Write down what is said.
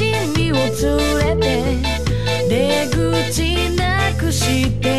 を連れて出口なくして